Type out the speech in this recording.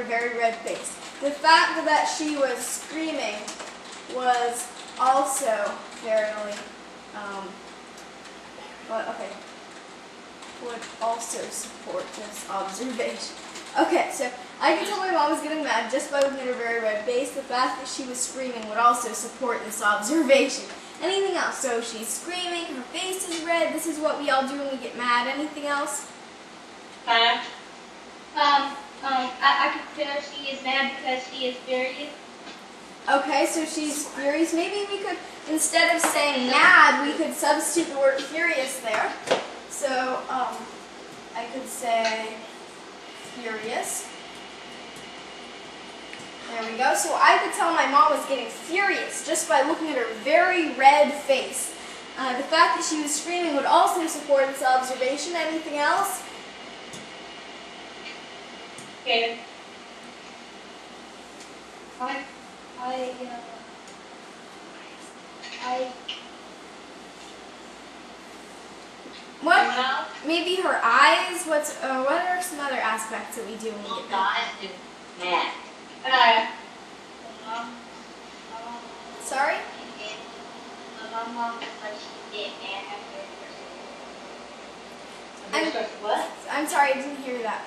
her very red face. The fact that she was screaming was also very, um, well, okay, would also support this observation. Okay, so I can tell my mom was getting mad just by looking at her very red face. The fact that she was screaming would also support this observation. Anything else? So she's screaming, her face is red. This is what we all do when we get mad. Anything else? Five. Um, um, I, I could feel she is mad because she is furious. Okay, so she's furious. Maybe we could, instead of saying mad, we could substitute the word furious there. So, um, I could say furious. There we go. So I could tell my mom was getting furious just by looking at her very red face. Uh, the fact that she was screaming would also support this observation. Anything else? Okay. I, I, uh, I, What? Maybe her eyes. What's? Uh, what are some other aspects that we do when we Well, get mad? guys do mad. Anaya. um, um, Sorry. my mom was like she did mad after I'm- what? I'm sorry, I didn't hear that.